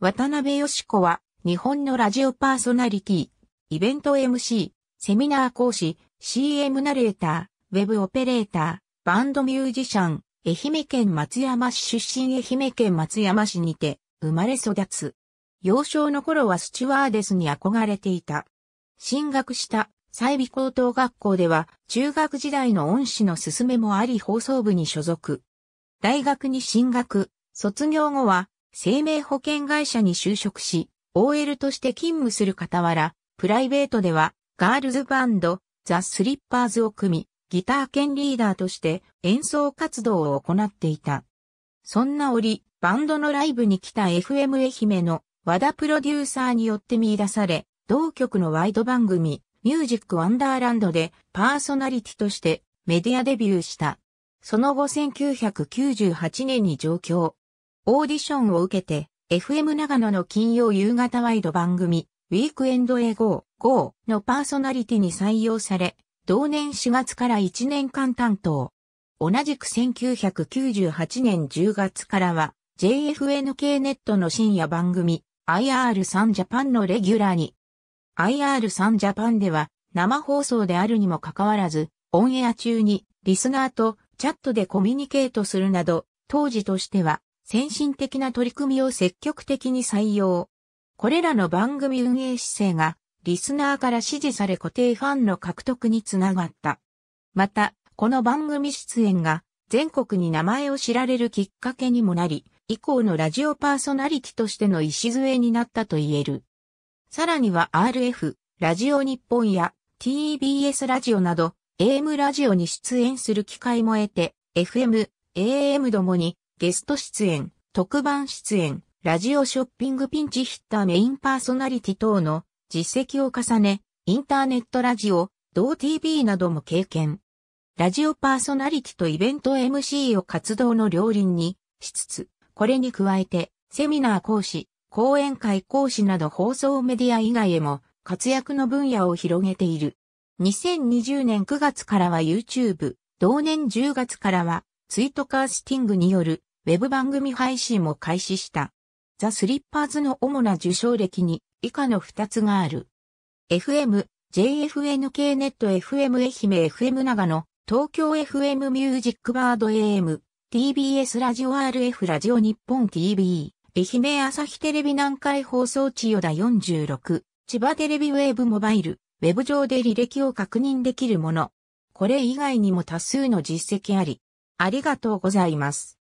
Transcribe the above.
渡辺義子は日本のラジオパーソナリティ、イベント MC、セミナー講師、CM ナレーター、ウェブオペレーター、バンドミュージシャン、愛媛県松山市出身愛媛県松山市にて生まれ育つ。幼少の頃はスチュワーデスに憧れていた。進学した西美高等学校では中学時代の恩師の勧めもあり放送部に所属。大学に進学、卒業後は生命保険会社に就職し、OL として勤務する傍ら、プライベートではガールズバンド、ザ・スリッパーズを組み、ギター兼リーダーとして演奏活動を行っていた。そんな折、バンドのライブに来た FM 愛媛の和田プロデューサーによって見出され、同局のワイド番組、ミュージックワンダーランドでパーソナリティとしてメディアデビューした。その後1998年に上京。オーディションを受けて、FM 長野の金曜夕方ワイド番組、ウィークエンドエゴー、ゴーのパーソナリティに採用され、同年4月から1年間担当。同じく1998年10月からは、JFNK ネットの深夜番組、IR3 ジャパンのレギュラーに。IR3 ジャパンでは、生放送であるにもかかわらず、オンエア中にリスナーとチャットでコミュニケートするなど、当時としては先進的な取り組みを積極的に採用。これらの番組運営姿勢が、リスナーから支持され固定ファンの獲得につながった。また、この番組出演が全国に名前を知られるきっかけにもなり、以降のラジオパーソナリティとしての礎になったと言える。さらには RF、ラジオ日本や TBS ラジオなど AM ラジオに出演する機会も得て、FM、AM どもにゲスト出演、特番出演、ラジオショッピングピンチヒッターメインパーソナリティ等の実績を重ね、インターネットラジオ、同 TV なども経験。ラジオパーソナリティとイベント MC を活動の両輪にしつつ、これに加えて、セミナー講師、講演会講師など放送メディア以外へも活躍の分野を広げている。2020年9月からは YouTube、同年10月からはツイートカースティングによるウェブ番組配信も開始した。ザ・スリッパーズの主な受賞歴に以下の2つがある。FM、JFNK ネット FM 愛媛 FM 長野、東京 FM ミュージックバード AM、TBS ラジオ RF ラジオ日本 TV、愛媛朝日テレビ南海放送千代田46、千葉テレビウェーブモバイル、ウェブ上で履歴を確認できるもの。これ以外にも多数の実績あり。ありがとうございます。